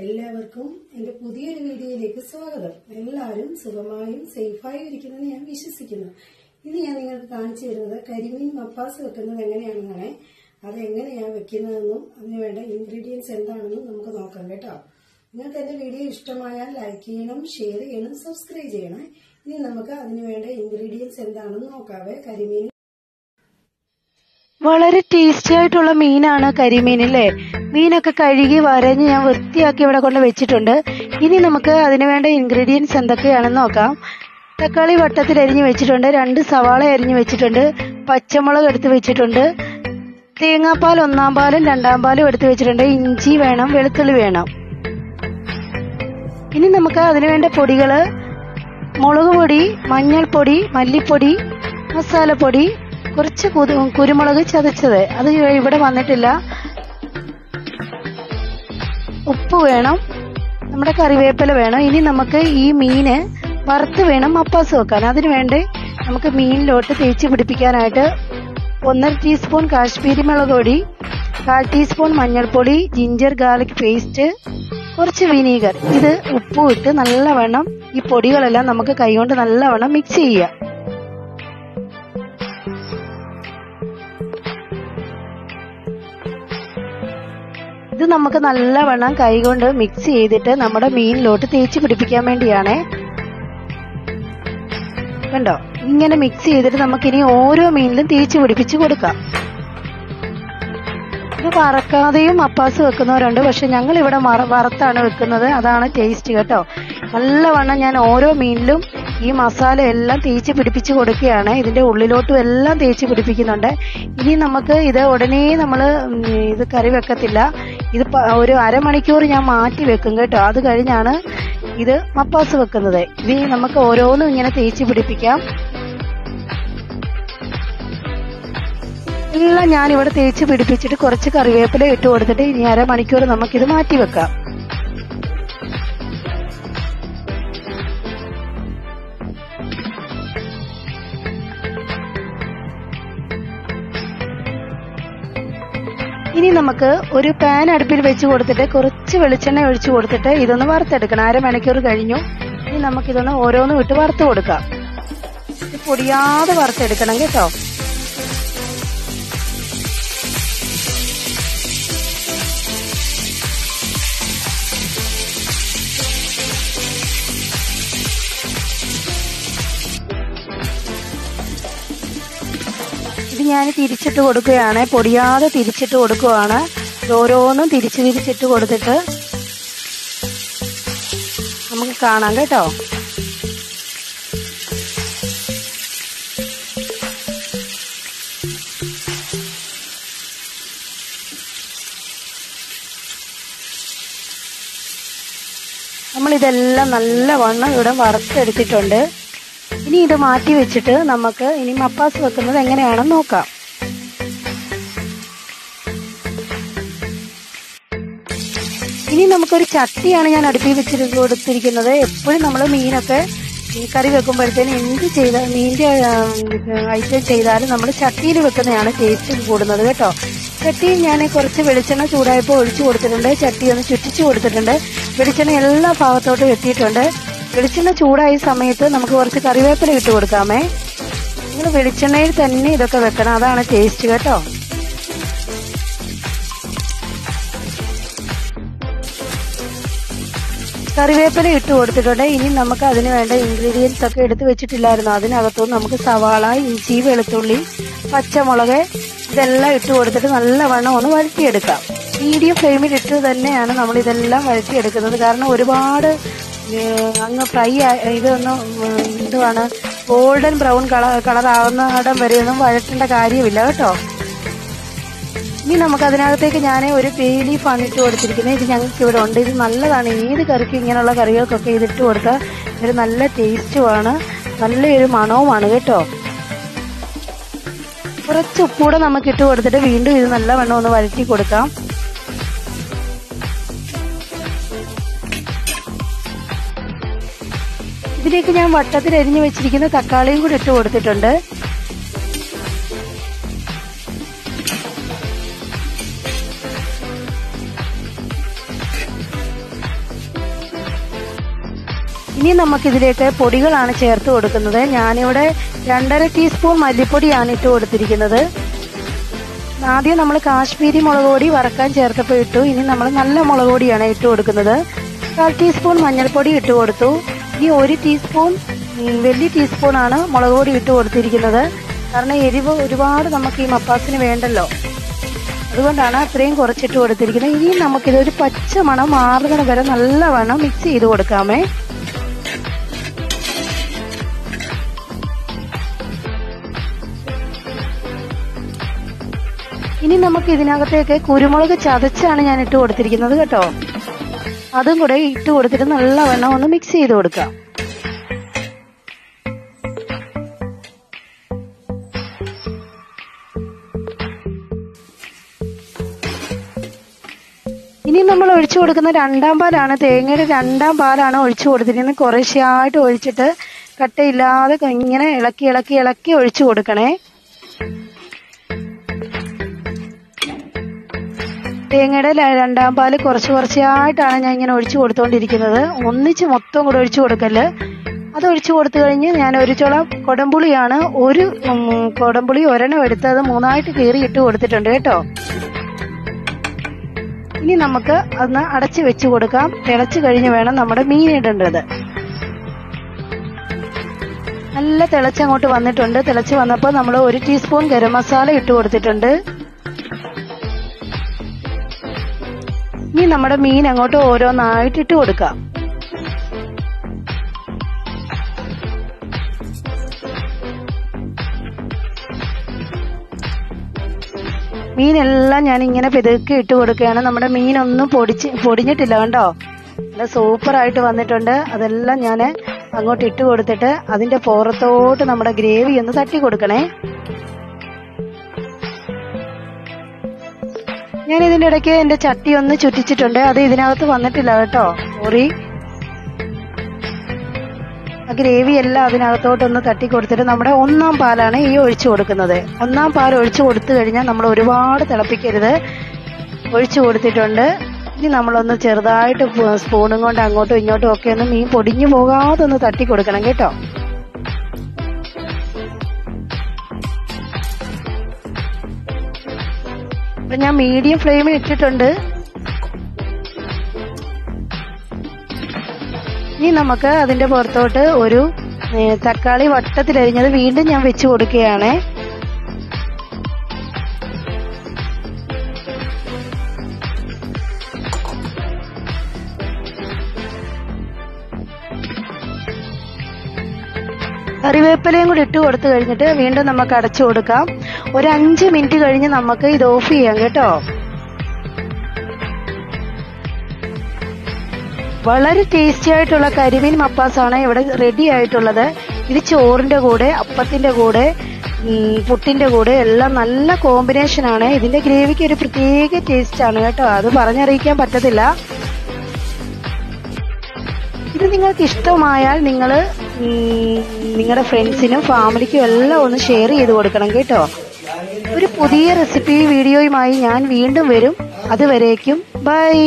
എല്ലാവർക്കും എന്റെ പുതിയൊരു വീഡിയോയിലേക്ക് സ്വാഗതം. എല്ലാവരും സുഖമായും സേഫായും ഇരിക്കുന്നെന്ന് ഞാൻ വിശ്വസിക്കുന്നു. ഇന്ന് ഞാൻ നിങ്ങൾക്ക് കാണിച്ചു തരുന്നത് കരിമീൻ മപ്പാസ് വെക്കുന്നത് എങ്ങനെയാണെന്നാണ്. അത് എങ്ങനെയാണ് വെക്കുന്നതെന്നും അതിനുവേണ്ട ഇൻഗ്രീഡിയൻസ് എന്താണെന്നും നമുക്ക് നോക്കാം കേട്ടോ. നിങ്ങൾക്ക് എന്റെ വീഡിയോ ഇഷ്ടമായാൽ ലൈക്ക് ചെയ്യണം ഷെയർ ചെയ്യണം സബ്സ്ക്രൈബ് ചെയ്യണം. ഇനി നമുക്ക് അതിനുവേണ്ട ഇൻഗ്രീഡിയൻസ് എന്താണെന്ന് നോക്കാവേ. കരിമീൻ വളരെ ടേസ്റ്റി ആയിട്ടുള്ള മീനാണ് കരിമീൻ അല്ലേ മീനൊക്കെ കഴുകി വരഞ്ഞ് ഞാൻ വൃത്തിയാക്കി ഇവിടെ കൊണ്ട് വെച്ചിട്ടുണ്ട്. ഇനി നമുക്ക് അതിന് വേണ്ട ഇൻഗ്രീഡിയൻസ് എന്തൊക്കെയാണെന്ന് നോക്കാം. തക്കാളി വട്ടത്തിൽ അരിഞ്ഞ് വെച്ചിട്ടുണ്ട്. രണ്ട് സവാള അരിഞ്ഞ് വെച്ചിട്ടുണ്ട്. പച്ചമുളക് എടുത്ത് വെച്ചിട്ടുണ്ട്. തേങ്ങാപ്പാൽ ഒന്നാം പാലും രണ്ടാം പാലും എടുത്ത് വെച്ചിട്ടുണ്ട്. ഇഞ്ചി വേണം വെളുത്തുള്ളി വേണം. ഇനി നമുക്ക് അതിന് വേണ്ട പൊടികൾ മുളക് പൊടി മഞ്ഞൾപ്പൊടി മല്ലിപ്പൊടി മസാലപ്പൊടി കുറച്ച് കുരു- കുരുമുളക് ചതച്ചത്. അത് ഇവിടെ വന്നിട്ടില്ല. ഉപ്പ് വേണം. നമ്മുടെ കറിവേപ്പില വേണം. ഇനി നമുക്ക് ഈ മീന് വറുത്ത് വേണം അപ്പാസ് വെക്കാൻ. അതിനു വേണ്ടി നമുക്ക് മീനിലോട്ട് തേച്ച് പിടിപ്പിക്കാനായിട്ട് ഒന്നര ടീസ്പൂൺ കാശ്മീരി മുളക് പൊടി കാൽ ടീസ്പൂൺ മഞ്ഞൾപ്പൊടി ജിഞ്ചർ ഗാർലിക് പേസ്റ്റ് കുറച്ച് വിനീഗർ. ഇത് ഉപ്പും ഇട്ട് നല്ലവണ്ണം ഈ പൊടികളെല്ലാം നമുക്ക് കൈകൊണ്ട് നല്ലവണ്ണം മിക്സ് ചെയ്യാം ഇത് നമുക്ക് നല്ലവണ്ണം കൈകൊണ്ട് മിക്സ് ചെയ്തിട്ട് നമ്മുടെ മീനിലോട്ട് തേച്ച് പിടിപ്പിക്കാൻ വേണ്ടിയാണേ. കണ്ടോ? ഇങ്ങനെ മിക്സ് ചെയ്തിട്ട് നമുക്കിനി ഓരോ മീനിലും തേച്ച് പിടിപ്പിച്ച് കൊടുക്കാം. ഇത് വറക്കാതെയും അപ്പാസ് വെക്കുന്നവരുണ്ട്. പക്ഷെ ഞങ്ങൾ ഇവിടെ വറുത്താണ് വെക്കുന്നത്. അതാണ് ടേസ്റ്റ് കേട്ടോ. നല്ലവണ്ണം ഞാൻ ഓരോ മീനിലും ഈ മസാല എല്ലാം തേച്ച് പിടിപ്പിച്ച് കൊടുക്കുകയാണ്. ഇതിന്റെ ഉള്ളിലോട്ടും എല്ലാം തേച്ച് പിടിപ്പിക്കുന്നുണ്ട്. ഇനി നമുക്ക് ഇത് ഉടനെ നമ്മൾ ഇത് കറി വെക്കത്തില്ല. ഇത് ഒരു അരമണിക്കൂർ ഞാൻ മാറ്റി വെക്കും കേട്ടോ. അത് കഴിഞ്ഞാണ് ഇത് മപ്പാസ് വെക്കുന്നത്. ഇത് നമുക്ക് ഓരോന്നും ഇങ്ങനെ തേച്ച് പിടിപ്പിക്കാം. എല്ലാം ഞാൻ ഇവിടെ തേച്ച് പിടിപ്പിച്ചിട്ട് കുറച്ച് കറിവേപ്പില ഇട്ട് കൊടുത്തിട്ട് ഇനി അരമണിക്കൂർ നമുക്കിത് മാറ്റി വെക്കാം. ഇനി നമുക്ക് ഒരു പാൻ അടുപ്പിൽ വെച്ച് കൊടുത്തിട്ട് കുറച്ച് വെളിച്ചെണ്ണ ഒഴിച്ചു കൊടുത്തിട്ട് ഇതൊന്ന് വറുത്തെടുക്കണം. അരമണിക്കൂർ കഴിഞ്ഞു. ഇനി നമുക്കിതൊന്ന് ഓരോന്നും ഇട്ട് വറുത്ത് കൊടുക്കാം. പൊടിയാതെ വറുത്തെടുക്കണം കേട്ടോ. ഞാൻ തിരിച്ചിട്ട് കൊടുക്കുകയാണ്. പൊടിയാതെ തിരിച്ചിട്ട് കൊടുക്കുകയാണ് ഓരോന്നും തിരിച്ച് തിരിച്ചിട്ട് കൊടുത്തിട്ട് നമുക്ക് കാണാം കേട്ടോ. നമ്മളിതെല്ലാം നല്ല വണ്ണം ഇവിടെ വറുത്തെടുത്തിട്ടുണ്ട്. ഇനി ഇത് മാറ്റി വെച്ചിട്ട് നമുക്ക് ഇനി മപ്പാസ് വെക്കുന്നത് എങ്ങനെയാണെന്ന് നോക്കാം. ഇനി നമുക്കൊരു ചട്ടിയാണ് ഞാൻ അടുപ്പിൽ വെച്ചിട്ട് കൊടുത്തിരിക്കുന്നത്. എപ്പോഴും നമ്മൾ മീനൊക്കെ കറി വെക്കുമ്പോഴത്തേനും എന്ത് ചെയ്ത മീന്റെ ഐറ്റം ചെയ്താലും നമ്മൾ ചട്ടിയിൽ വെക്കുന്നതാണ് ടേസ്റ്റ് കൂടുന്നത് കേട്ടോ. ചട്ടിയിൽ ഞാൻ കുറച്ച് വെളിച്ചെണ്ണ ചൂടായപ്പോൾ ഒഴിച്ചു കൊടുത്തിട്ടുണ്ട്. ചട്ടി ഒന്ന് ചുറ്റിച്ചു കൊടുത്തിട്ടുണ്ട്. വെളിച്ചെണ്ണ എല്ലാ ഭാഗത്തോട്ടും എത്തിയിട്ടുണ്ട്. വെളിച്ചെണ്ണ ചൂടായ സമയത്ത് നമുക്ക് കുറച്ച് കറിവേപ്പില ഇട്ട് കൊടുക്കാമേ. നിങ്ങൾ വെളിച്ചെണ്ണയിൽ തന്നെ ഇതൊക്കെ വെക്കണം. അതാണ് ടേസ്റ്റ് കേട്ടോ. കറിവേപ്പില ഇട്ട് കൊടുത്തിട്ടുണ്ട്. ഇനി നമുക്ക് അതിന് വേണ്ട ഇൻഗ്രീഡിയൻസ് ഒക്കെ എടുത്ത് വെച്ചിട്ടില്ലായിരുന്നു. അതിനകത്തുനിന്ന് നമുക്ക് സവാള ഇഞ്ചി വെളുത്തുള്ളി പച്ചമുളക് ഇതെല്ലാം ഇട്ട് കൊടുത്തിട്ട് നല്ലവണ്ണം ഒന്ന് വഴറ്റിയെടുക്കാം. മീഡിയം ഫ്ലെയിമിൽ ഇട്ട് തന്നെയാണ് നമ്മൾ ഇതെല്ലാം വഴറ്റിയെടുക്കുന്നത്. കാരണം ഒരുപാട് അങ്ങ് ഫ്രൈ ഇതൊന്നും എന്തുവാണ് ഗോൾഡൻ ബ്രൗൺ കളർ കളർ വരെ വരെയൊന്നും വഴറ്റേണ്ട കാര്യമില്ല കേട്ടോ? ഇനി നമുക്ക് അതിനകത്തേക്ക് ഞാൻ ഒരു പേ ലീഫാണ് ഇട്ട് കൊടുത്തിരിക്കുന്നത്. ഇത് ഞങ്ങൾക്ക് ഇവിടെ ഉണ്ട്. ഇത് നല്ലതാണ്. ഏത് കറിക്കും ഇങ്ങനെയുള്ള കറികൾക്കൊക്കെ ഇത് ഇട്ട് കൊടുത്താൽ ഒരു നല്ല ടേസ്റ്റുമാണ് നല്ലൊരു മണവുമാണ് കേട്ടോ? കുറച്ച് ഉപ്പൂടെ നമുക്ക് ഇട്ട് കൊടുത്തിട്ട് വീണ്ടും ഇത് നല്ല നല്ലവണ്ണം ഒന്ന് വഴറ്റി കൊടുക്കാം. ഇതിലേക്ക് ഞാൻ വട്ടത്തിൽ എരിഞ്ഞു വെച്ചിരിക്കുന്ന തക്കാളിയും കൂടി ഇട്ട് കൊടുത്തിട്ടുണ്ട്. ഇനി നമുക്കിതിലേക്ക് പൊടികളാണ് ചേർത്ത് കൊടുക്കുന്നത്. ഞാനിവിടെ രണ്ടര ടീസ്പൂൺ മല്ലിപ്പൊടിയാണ് ഇട്ട് കൊടുത്തിരിക്കുന്നത്. ആദ്യം നമ്മൾ കാശ്മീരി മുളക് പൊടി വറക്കാൻ ചേർത്തപ്പോൾ ഇട്ടു. ഇനി നമ്മൾ നല്ല മുളക് പൊടിയാണ് ഇട്ട് കൊടുക്കുന്നത്. കാൽ ടീസ്പൂൺ മഞ്ഞൾപ്പൊടി ഇട്ട് കൊടുത്തു. ഇനി ഒരു ടീസ്പൂൺ വലിയ ടീസ്പൂണാണ് മുളക് പൊടി ഇട്ട് കൊടുത്തിരിക്കുന്നത്. കാരണം എരിവ് ഒരുപാട് നമുക്ക് ഈ മപ്പാസിന് വേണ്ടല്ലോ. അതുകൊണ്ടാണ് അത്രയും കുറച്ചിട്ട് കൊടുത്തിരിക്കുന്നത്. ഇനി നമുക്കിത് ഒരു പച്ച മണം മാറുന്നത് വരെ നല്ലവണ്ണം മിക്സ് ചെയ്ത് കൊടുക്കാമേ. ഇനി നമുക്ക് ഇതിനകത്തേക്ക് കുരുമുളക് ചതച്ചാണ് ഞാൻ ഇട്ട് കൊടുത്തിരിക്കുന്നത് കേട്ടോ. അതും കൂടെ ഇട്ട് കൊടുത്തിട്ട് നല്ലവണ്ണം ഒന്ന് മിക്സ് ചെയ്ത് കൊടുക്കാം ഇനി നമ്മൾ ഒഴിച്ചു കൊടുക്കുന്ന രണ്ടാം പാലാണ് തേങ്ങയുടെ രണ്ടാം പാലാണ് ഒഴിച്ചു കൊടുത്തിരിക്കുന്നത്. കുറേശ്ശെയായിട്ട് ഒഴിച്ചിട്ട് കട്ടയില്ലാതെ ഇങ്ങനെ ഇളക്കി ഇളക്കി ഇളക്കി ഒഴിച്ചു കൊടുക്കണേ. തേങ്ങയുടെ രണ്ടാം പാൽ കുറച്ച് കുറച്ചായിട്ടാണ് ഞാൻ ഇങ്ങനെ ഒഴിച്ചു കൊടുത്തോണ്ടിരിക്കുന്നത്. ഒന്നിച്ച് മൊത്തം കൂടെ ഒഴിച്ചു കൊടുക്കൽ. അത് ഒഴിച്ചു കൊടുത്തു കഴിഞ്ഞ് ഞാൻ ഒരു ചുള കൊടംപുളിയാണ് ഒരു കൊടംപുളി ഒരെണ്ണം എടുത്ത് അത് മൂന്നായിട്ട് കീറി ഇട്ട് കൊടുത്തിട്ടുണ്ട് കേട്ടോ. ഇനി നമുക്ക് അന്ന് അടച്ചു വെച്ച് കൊടുക്കാം. തിളച്ചു കഴിഞ്ഞ് വേണം നമ്മുടെ മീൻ ഇടേണ്ടത്. നല്ല തിളച്ചങ്ങോട്ട് വന്നിട്ടുണ്ട്. തിളച്ച് വന്നപ്പോൾ നമ്മൾ ഒരു ടീസ്പൂൺ ഗരം മസാല ഇട്ട് കൊടുത്തിട്ടുണ്ട്. ഇനി നമ്മുടെ മീൻ അങ്ങോട്ട് ഓരോന്നായിട്ട് ഇട്ട് കൊടുക്കാം. മീനെല്ലാം ഞാൻ ഇങ്ങനെ പിതുക്കി ഇട്ട് കൊടുക്കുകയാണ്. നമ്മുടെ മീനൊന്നും പൊടിച്ച് പൊടിഞ്ഞിട്ടില്ല കണ്ടോ? നല്ല സൂപ്പറായിട്ട് വന്നിട്ടുണ്ട്. അതെല്ലാം ഞാൻ അങ്ങോട്ട് ഇട്ട് കൊടുത്തിട്ട് അതിന്റെ പുറത്തോട്ട് നമ്മുടെ ഗ്രേവി ഒന്ന് തട്ടി കൊടുക്കണേ. ഞാൻ ഇതിന്റെ ഇടയ്ക്ക് എന്റെ ചട്ടി ഒന്ന് ചുറ്റിച്ചിട്ടുണ്ട്. അത് ഇതിനകത്ത് വന്നിട്ടില്ല കേട്ടോ. സോറി ആ ഗ്രേവി എല്ലാം അതിനകത്തോട്ടൊന്ന് തട്ടി കൊടുത്തിട്ട് നമ്മുടെ ഒന്നാം പാലാണ് ഈ ഒഴിച്ചു കൊടുക്കുന്നത്. ഒന്നാം പാൽ ഒഴിച്ചു കൊടുത്തു കഴിഞ്ഞാൽ നമ്മൾ ഒരുപാട് തിളപ്പിക്കരുത്. ഒഴിച്ചു കൊടുത്തിട്ടുണ്ട്. ഇനി നമ്മളൊന്ന് ചെറുതായിട്ട് സ്പൂണും കൊണ്ട് അങ്ങോട്ടും ഇങ്ങോട്ടും ഒക്കെ ഒന്ന് മീൻ പൊടിഞ്ഞു പോകാതെ ഒന്ന് തട്ടി കൊടുക്കണം കേട്ടോ. അപ്പൊ ഞാൻ മീഡിയം ഫ്ലെയിമിൽ ഇട്ടിട്ടുണ്ട്. ഇനി നമുക്ക് അതിന്റെ പുറത്തോട്ട് ഒരു തക്കാളി വട്ടത്തിലരിഞ്ഞത് വീണ്ടും ഞാൻ വെച്ച് കൊടുക്കുകയാണ്. കറിവേപ്പിലയും കൂടി ഇട്ട് കൊടുത്തു കഴിഞ്ഞിട്ട് വീണ്ടും നമുക്ക് അടച്ചു കൊടുക്കാം. ഒരു അഞ്ച് മിനിറ്റ് കഴിഞ്ഞ് നമുക്ക് ഇത് ഓഫ് ചെയ്യാം കേട്ടോ. വളരെ ടേസ്റ്റി ആയിട്ടുള്ള കരിമീൻ മപ്പാസാണ് ഇവിടെ റെഡി ആയിട്ടുള്ളത്. ഇത് ചോറിന്റെ കൂടെ അപ്പത്തിന്റെ കൂടെ പുട്ടിന്റെ കൂടെ എല്ലാം നല്ല കോമ്പിനേഷൻ ആണ്. ഇതിന്റെ ഗ്രേവിക്ക് ഒരു പ്രത്യേക ടേസ്റ്റ് ആണ് കേട്ടോ. അത് പറഞ്ഞറിയിക്കാൻ പറ്റത്തില്ല. ഇത് നിങ്ങൾക്ക് ഇഷ്ടമായാൽ നിങ്ങൾ നിങ്ങളുടെ ഫ്രണ്ട്സിനും ഫാമിലിക്കും എല്ലാം ഒന്ന് ഷെയർ ചെയ്ത് കൊടുക്കണം കേട്ടോ. ഒരു പുതിയ റെസിപ്പി വീഡിയോയുമായി ഞാൻ വീണ്ടും വരും. അതുവരേക്കും. ബൈ.